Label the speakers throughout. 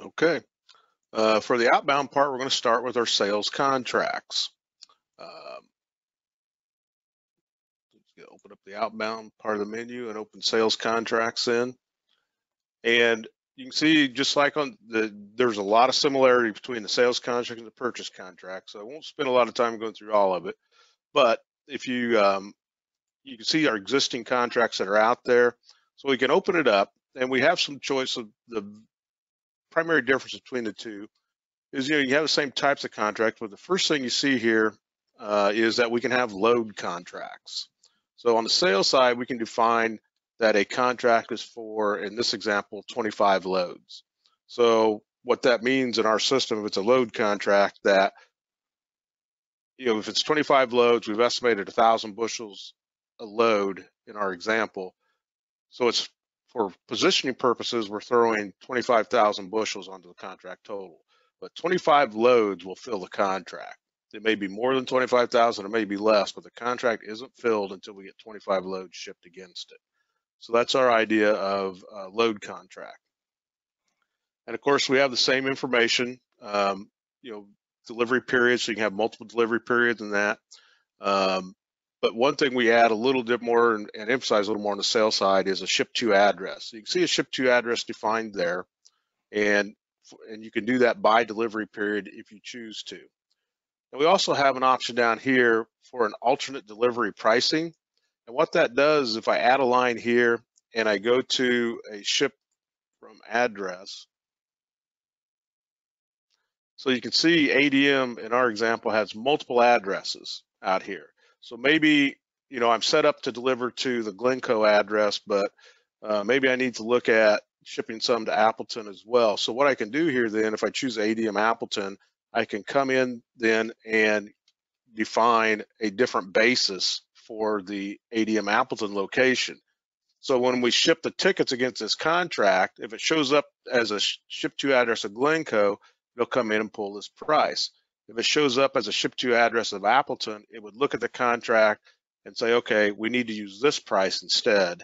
Speaker 1: Okay. Uh, for the outbound part, we're going to start with our sales contracts. Um, open up the outbound part of the menu and open sales contracts in. And you can see just like on the, there's a lot of similarity between the sales contract and the purchase contract. So I won't spend a lot of time going through all of it. But if you, um, you can see our existing contracts that are out there. So we can open it up and we have some choice of the primary difference between the two is, you know, you have the same types of contracts, but the first thing you see here uh, is that we can have load contracts. So on the sales side, we can define that a contract is for, in this example, 25 loads. So what that means in our system, if it's a load contract that, you know, if it's 25 loads, we've estimated thousand bushels a load in our example. So it's for positioning purposes, we're throwing 25,000 bushels onto the contract total, but 25 loads will fill the contract. It may be more than 25,000, it may be less, but the contract isn't filled until we get 25 loads shipped against it. So that's our idea of load contract. And of course, we have the same information, um, you know, delivery periods, so you can have multiple delivery periods in that. Um, but one thing we add a little bit more and, and, emphasize a little more on the sales side is a ship to address. You can see a ship to address defined there, and and you can do that by delivery period if you choose to. And we also have an option down here for an alternate delivery pricing. And what that does is if I add a line here and I go to a ship from address, so you can see ADM in our example has multiple addresses out here. So maybe, you know, I'm set up to deliver to the Glencoe address, but uh, maybe I need to look at shipping some to Appleton as well. So what I can do here then, if I choose ADM Appleton, I can come in then and define a different basis for the ADM Appleton location. So when we ship the tickets against this contract, if it shows up as a ship to address of Glencoe, it'll come in and pull this price. If it shows up as a ship to address of Appleton, it would look at the contract and say, okay, we need to use this price instead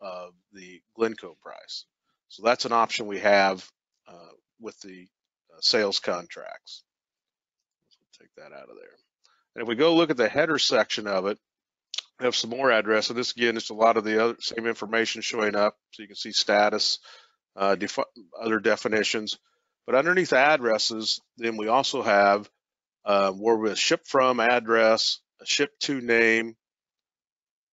Speaker 1: of the Glencoe price. So that's an option we have uh, with the uh, sales contracts. Let's take that out of there. And if we go look at the header section of it, we have some more address. And this again, is a lot of the other same information showing up. So you can see status, uh, other definitions. But underneath addresses, then we also have uh, where we ship from address, a ship to name,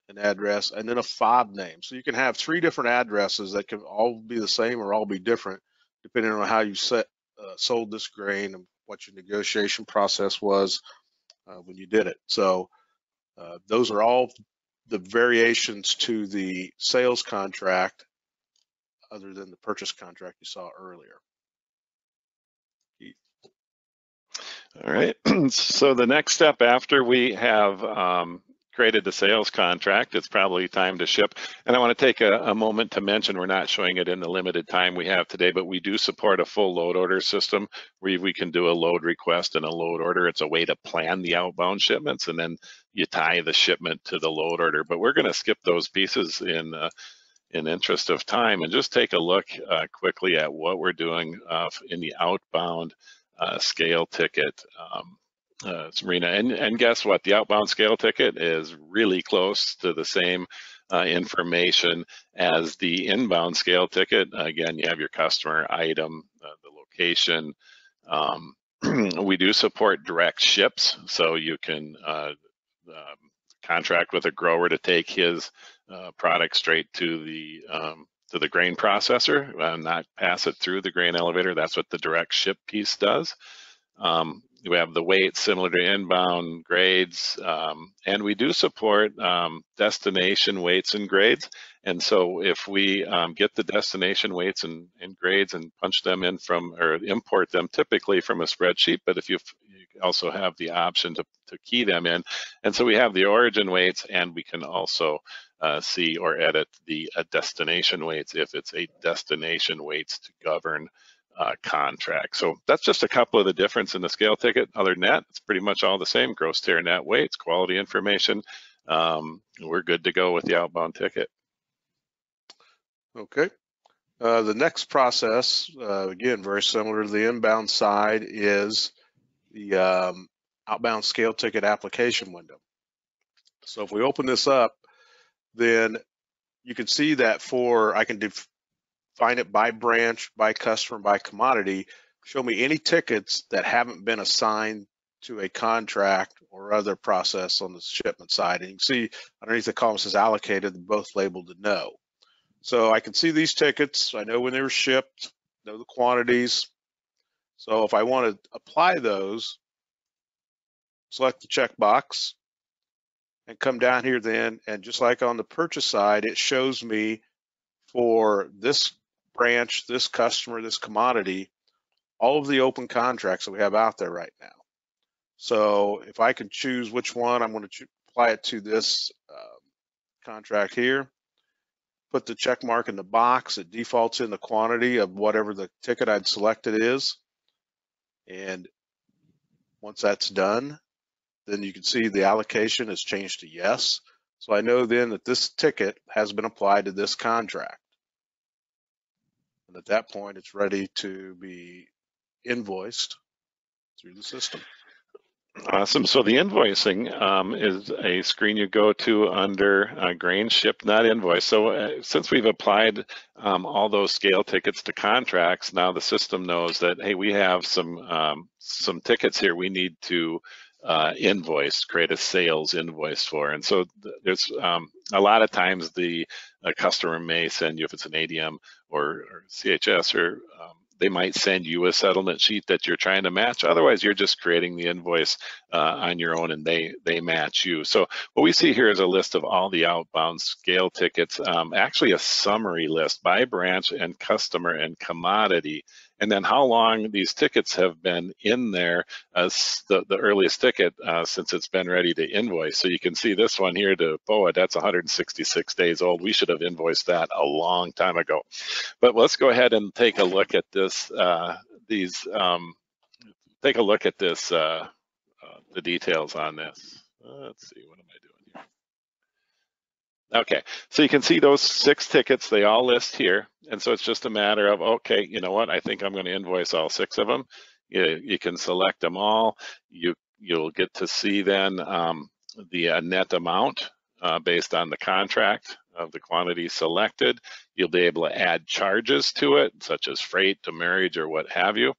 Speaker 1: an address, and then a fob name. So you can have three different addresses that can all be the same or all be different, depending on how you set uh, sold this grain and what your negotiation process was uh, when you did it. So uh, those are all the variations to the sales contract other than the purchase contract you saw earlier.
Speaker 2: All right. so the next step after we have um, created the sales contract, it's probably time to ship. And I want to take a, a, moment to mention, we're not showing it in the limited time we have today, but we do support a full load order system where we can do a load request and a load order. It's a way to plan the outbound shipments and then you tie the shipment to the load order. But we're going to skip those pieces in uh, in interest of time and just take a look uh, quickly at what we're doing uh, in the outbound uh, scale ticket, um, uh, Sabrina. And, and guess what? The outbound scale ticket is really close to the same uh, information as the inbound scale ticket. Again, you have your customer item, uh, the location. Um, we do support direct ships, so you can uh, um, contract with a grower to take his uh, product straight to the um, to the grain processor, uh, not pass it through the grain elevator. That's what the direct ship piece does. Um, we have the weights similar to inbound grades, um, and we do support um, destination weights and grades. And so if we um, get the destination weights and, and, grades and punch them in from, or import them typically from a spreadsheet, but if you also have the option to, to key them in. And so we have the origin weights and we can also uh, see or edit the uh, destination weights if it's a destination weights to govern uh, contract. So that's just a couple of the difference in the scale ticket. Other than that, it's pretty much all the same. Gross tare net weights, quality information. Um, we're good to go with the outbound ticket.
Speaker 1: Okay. Uh, the next process, uh, again, very similar to the inbound side, is the um, outbound scale ticket application window. So if we open this up, then you can see that for, I can define it by branch, by customer, by commodity, show me any tickets that haven't been assigned to a contract or other process on the shipment side. And you can see underneath the column says allocated, both labeled to no. So I can see these tickets. I know when they were shipped, know the quantities. So if I want to apply those, select the checkbox and come down here then, and just like on the purchase side, it shows me for this branch, this customer, this commodity, all of the open contracts that we have out there right now. So if I can choose which one, I'm going to apply it to this um, contract here put the check mark in the box. It defaults in the quantity of whatever the ticket I'd selected is. And once that's done, then you can see the allocation has changed to yes. So I know then that this ticket has been applied to this contract. And at that point, it's ready to be invoiced through the system.
Speaker 2: Awesome. So the invoicing um, is a screen you go to under uh, grain ship, not invoice. So uh, since we've applied um, all those scale tickets to contracts, now the system knows that hey, we have some um, some tickets here we need to uh, invoice, create a sales invoice for. And so th there's um, a lot of times the customer may send you if it's an ADM or, or CHS or um, they might send you a settlement sheet that you're trying to match. Otherwise, you're just creating the invoice uh, on your own and they they match you. So what we see here is a list of all the outbound scale tickets, um, actually a summary list by branch and customer and commodity and then how long these tickets have been in there as the, the earliest ticket uh, since it's been ready to invoice. So you can see this one here to BOA, that's 166 days old. We should have invoiced that a long time ago. But let's go ahead and take a look at this, uh, these, um, take a look at this, uh, uh the details on this. let's see, what am I doing? Okay, so you can see those six tickets, they all list here. And so it's just a matter of, okay, you know what, I think I'm gonna invoice all six of them. You, you can select them all. You, you'll get to see then um, the uh, net amount uh, based on the contract of the quantity selected. You'll be able to add charges to it, such as freight, demurrage, or what have you.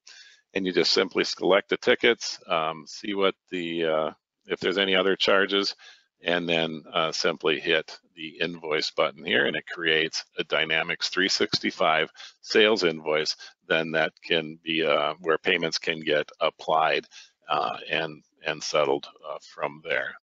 Speaker 2: And you just simply select the tickets, um, see what the, uh, if there's any other charges, and then uh, simply hit the invoice button here and it creates a Dynamics 365 sales invoice then that can be uh, where payments can get applied uh, and and settled uh, from there.